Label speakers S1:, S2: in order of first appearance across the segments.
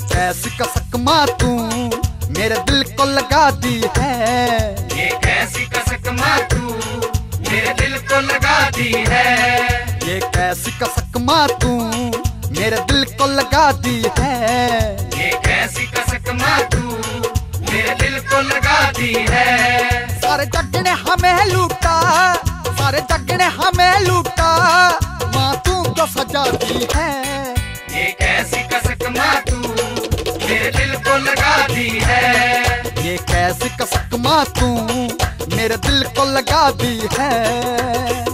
S1: कैसी कसक माँ तू मेरे दिल को लगा दी है।
S2: ये कैसी कसक माँ तू मेरे दिल को लगा दी है।
S1: ये कैसी कसक माँ तू मेरे दिल को लगा दी है।
S2: ये कैसी कसक माँ तू मेरे दिल को लगा दी है।
S1: सारे जग ने हमें लूटा सारे जग ने हमें लूटा माँ तू तो सजा दी है।
S2: ये कैसी
S1: कैसी कसक माँ तू मेरे दिल को लगा दी है।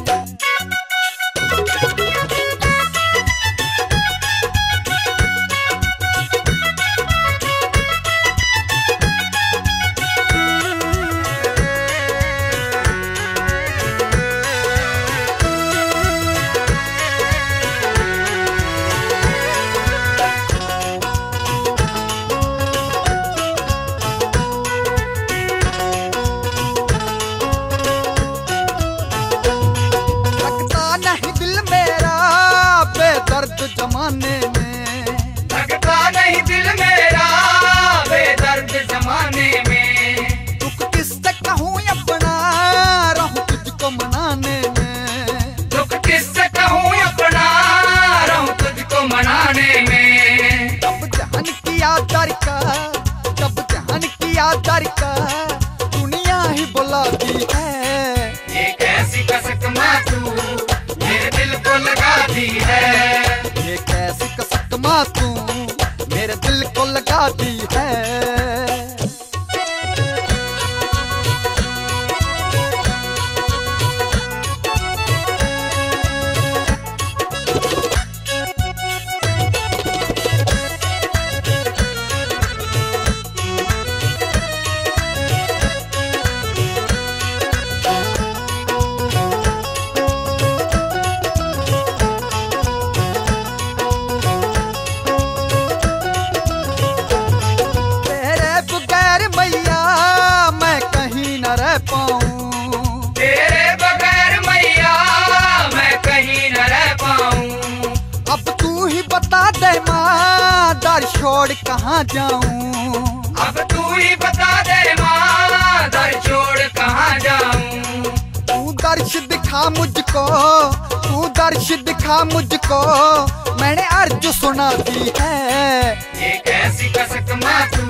S1: को छोड़ कहाँ जाऊँ?
S2: अब तू ही बता दे माँ दर छोड़ कहाँ जाऊँ?
S1: तू दर्श दिखा मुझको तू दर्श दिखा मुझको मैंने अर्ज़ सुना दी है।
S2: ये कैसी कसक माँ तू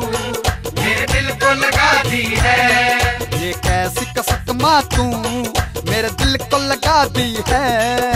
S2: मेरे दिल को लगा दी है।
S1: ये कैसी कसक माँ तू मेरे दिल को लगा दी है।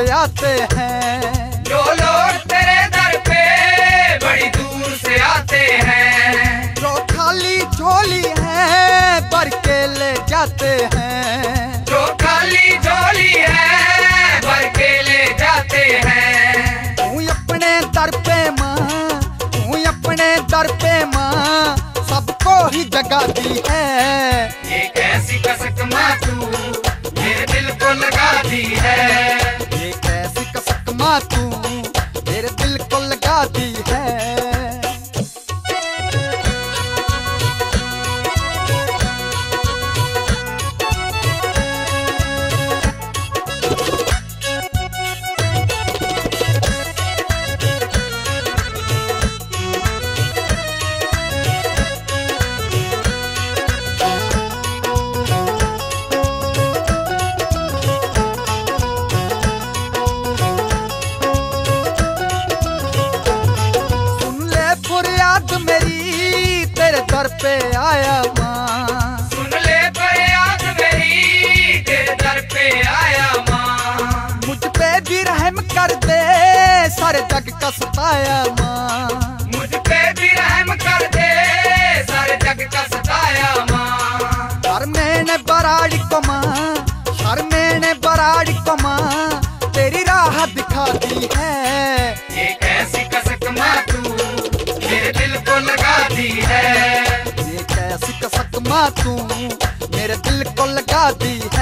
S1: से आते हैं।
S2: जो लोग तेरे दर पे बड़ी दूर से आते हैं।
S1: जो खाली झोली है भर के ले जाते हैं।
S2: जो खाली झोली है भर के ले जाते हैं।
S1: तू अपने दर पे माँ तू अपने दर पे माँ सबको ही जगा दी है।
S2: दी है।
S1: दर पे आया माँ।
S2: सुन ले फरियाद मेरी तेरे दर पे आया माँ।
S1: मुझ पे भी रहम कर दे सारे जग का सताया माँ।
S2: मुझ पे भी रहम कर दे सारे जग का सताया माँ
S1: शर्मेने बराड़ी को माँ शर्मेने बराड़ी को माँ तेरी राह दिखा दी है। सकमा तू मेरे दिल को लगा दी है।